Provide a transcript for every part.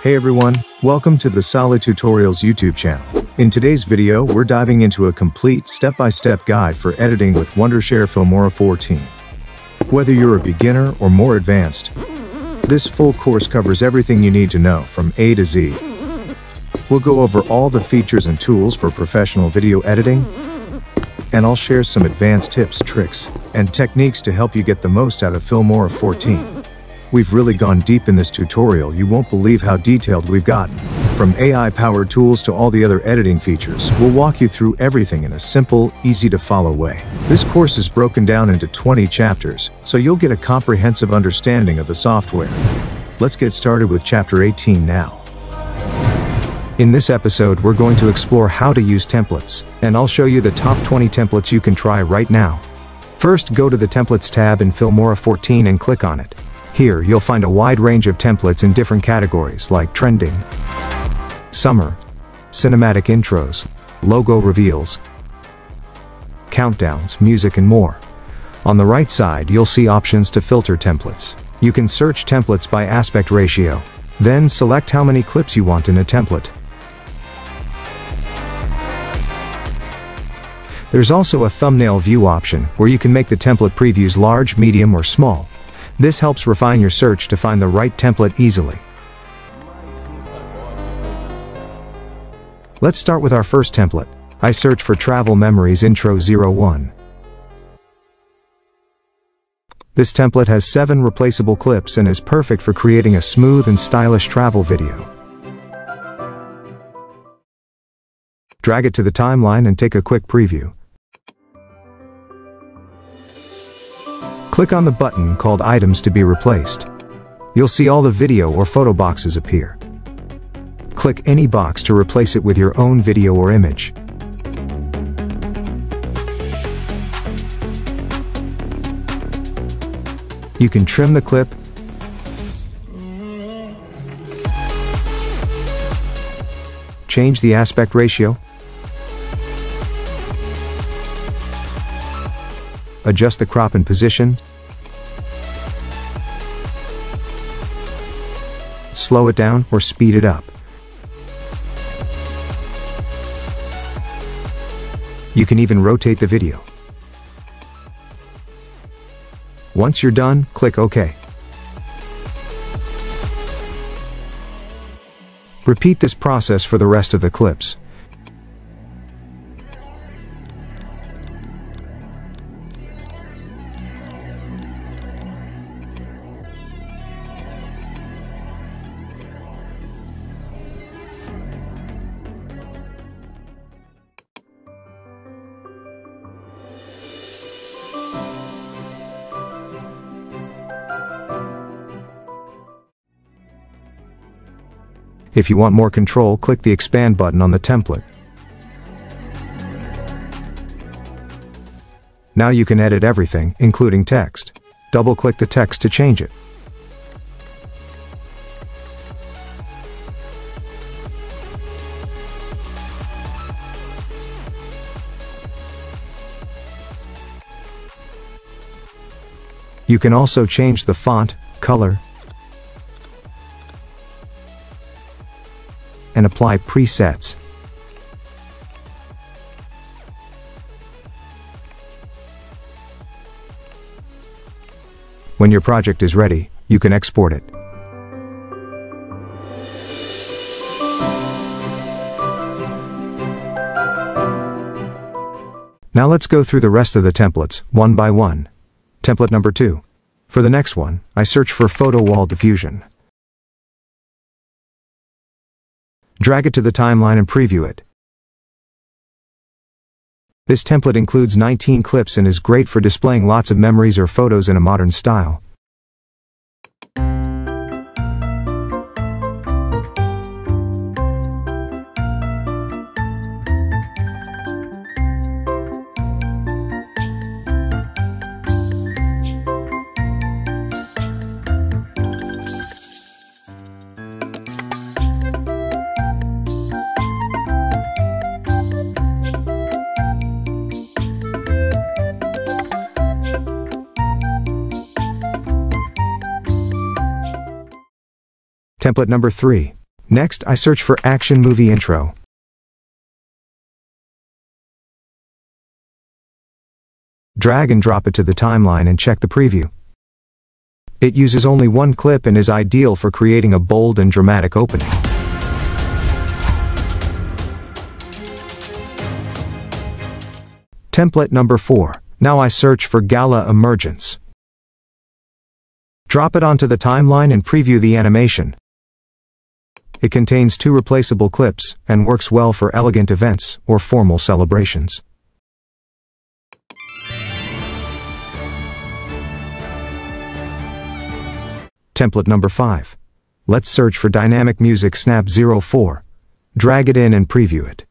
Hey everyone, welcome to the Salih Tutorials YouTube channel. In today's video, we're diving into a complete step-by-step guide for editing with Wondershare Filmora 14. Whether you're a beginner or more advanced, this full course covers everything you need to know from A to Z. We'll go over all the features and tools for professional video editing, and I'll share some advanced tips, tricks, and techniques to help you get the most out of Filmora 14. We've really gone deep in this tutorial, you won't believe how detailed we've gotten. From AI-powered tools to all the other editing features, we'll walk you through everything in a simple, easy-to-follow way. This course is broken down into 20 chapters, so you'll get a comprehensive understanding of the software. Let's get started with Chapter 18 now. In this episode, we're going to explore how to use templates, and I'll show you the top 20 templates you can try right now. First, go to the Templates tab in Filmora 14 and click on it. Here, you'll find a wide range of templates in different categories like trending, summer, cinematic intros, logo reveals, countdowns, music and more. On the right side, you'll see options to filter templates. You can search templates by aspect ratio. Then select how many clips you want in a template. There's also a thumbnail view option, where you can make the template previews large, medium or small. This helps refine your search to find the right template easily. Let's start with our first template. I search for Travel Memories Intro 01. This template has 7 replaceable clips and is perfect for creating a smooth and stylish travel video. Drag it to the timeline and take a quick preview. Click on the button called Items to be replaced. You'll see all the video or photo boxes appear. Click any box to replace it with your own video or image. You can trim the clip, change the aspect ratio, adjust the crop and position, slow it down or speed it up. You can even rotate the video. Once you're done, click OK. Repeat this process for the rest of the clips. If you want more control, click the expand button on the template. Now you can edit everything, including text. Double-click the text to change it. You can also change the font, color, and apply presets. When your project is ready, you can export it. Now let's go through the rest of the templates, one by one. Template number 2. For the next one, I search for Photo Wall Diffusion. Drag it to the timeline and preview it. This template includes 19 clips and is great for displaying lots of memories or photos in a modern style. Template number 3. Next, I search for Action Movie Intro. Drag and drop it to the timeline and check the preview. It uses only one clip and is ideal for creating a bold and dramatic opening. Template number 4. Now I search for Gala Emergence. Drop it onto the timeline and preview the animation. It contains two replaceable clips and works well for elegant events or formal celebrations. Template number 5. Let's search for Dynamic Music Snap 04. Drag it in and preview it.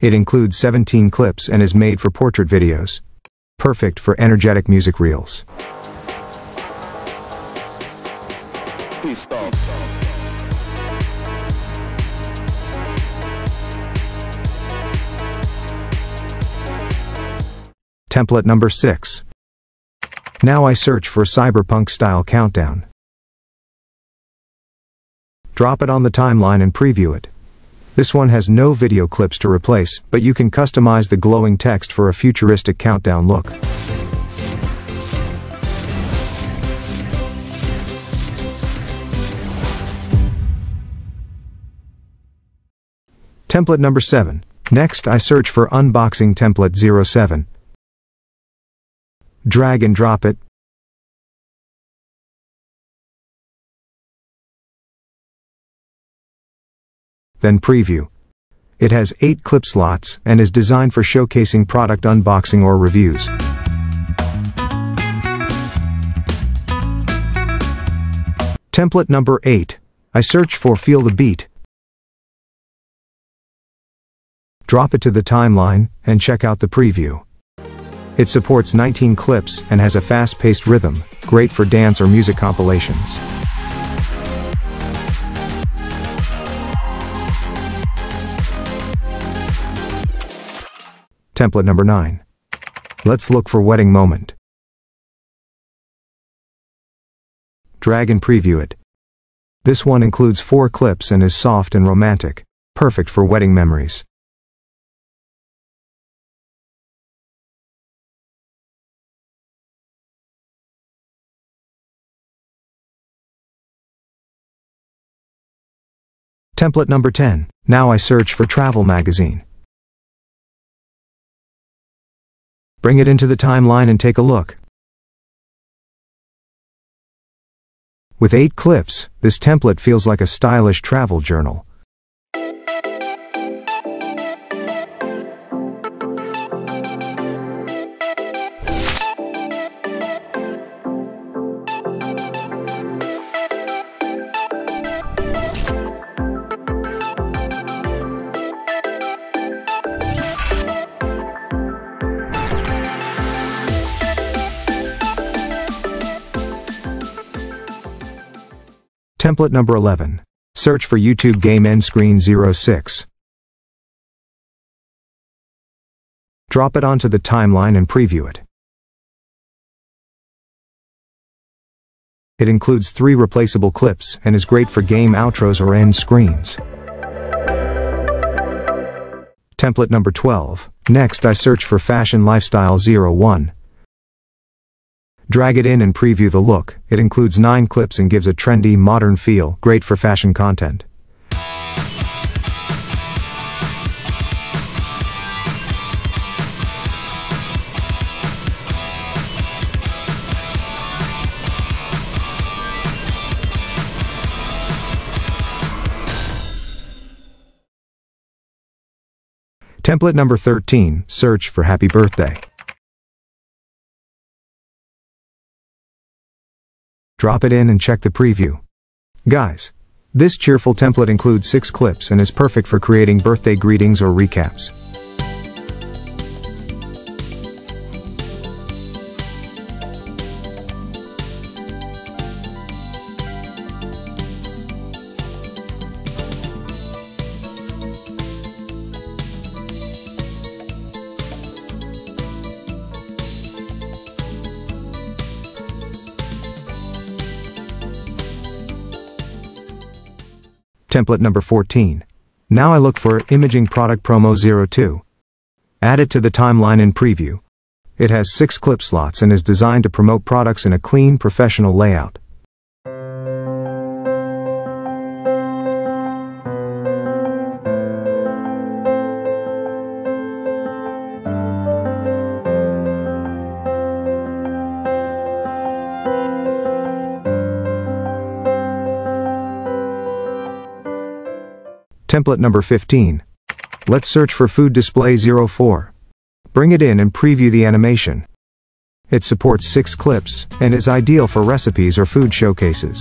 It includes 17 clips and is made for portrait videos. Perfect for energetic music reels. Template number 6. Now I search for cyberpunk style countdown. Drop it on the timeline and preview it. This one has no video clips to replace, but you can customize the glowing text for a futuristic countdown look. Template number 7. Next I search for unboxing template 07 drag and drop it, then preview. It has 8 clip slots and is designed for showcasing product unboxing or reviews. Template number 8. I search for Feel the Beat. Drop it to the timeline and check out the preview. It supports 19 clips and has a fast-paced rhythm, great for dance or music compilations. Template number 9. Let's look for wedding moment. Drag and preview it. This one includes four clips and is soft and romantic, perfect for wedding memories. Template number 10. Now I search for travel magazine. Bring it into the timeline and take a look. With 8 clips, this template feels like a stylish travel journal. Template number 11. Search for YouTube Game End Screen 06. Drop it onto the timeline and preview it. It includes three replaceable clips and is great for game outros or end screens. Template number 12. Next I search for Fashion Lifestyle 01. Drag it in and preview the look. It includes 9 clips and gives a trendy, modern feel, great for fashion content. Template number 13, search for happy birthday. Drop it in and check the preview. Guys, this cheerful template includes 6 clips and is perfect for creating birthday greetings or recaps. Template number 14. Now I look for Imaging Product Promo 02. Add it to the timeline in preview. It has six clip slots and is designed to promote products in a clean, professional layout. Template number 15. Let's search for Food Display 04. Bring it in and preview the animation. It supports 6 clips, and is ideal for recipes or food showcases.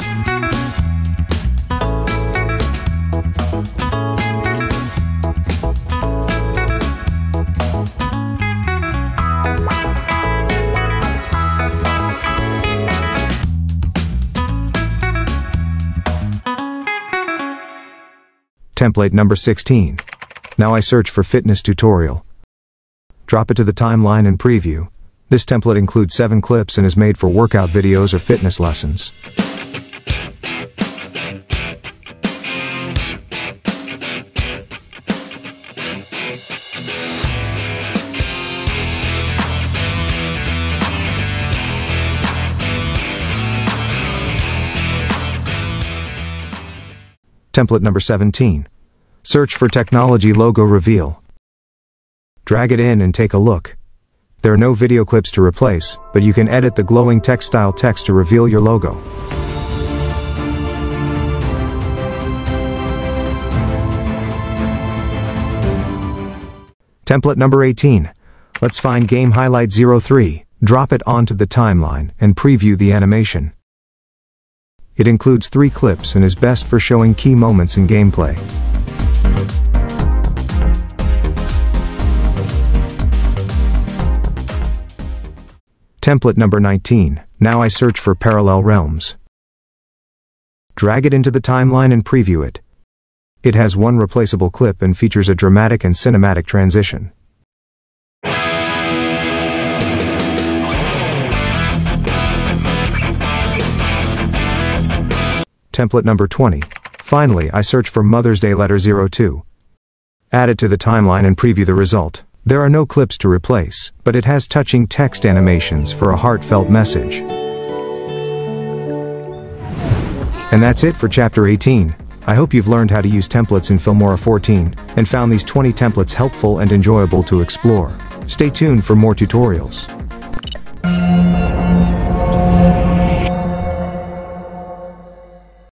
Template number 16. Now I search for fitness tutorial. Drop it to the timeline and preview. This template includes 7 clips and is made for workout videos or fitness lessons. Template number 17. Search for technology logo reveal. Drag it in and take a look. There are no video clips to replace, but you can edit the glowing textile text to reveal your logo. Template number 18. Let's find Game Highlight 03, drop it onto the timeline, and preview the animation. It includes three clips and is best for showing key moments in gameplay. Template number 19. Now I search for Parallel Realms. Drag it into the timeline and preview it. It has one replaceable clip and features a dramatic and cinematic transition. Template number 20. Finally, I search for Mother's Day letter 02. Add it to the timeline and preview the result. There are no clips to replace, but it has touching text animations for a heartfelt message. And that's it for Chapter 18. I hope you've learned how to use templates in Filmora 14, and found these 20 templates helpful and enjoyable to explore. Stay tuned for more tutorials.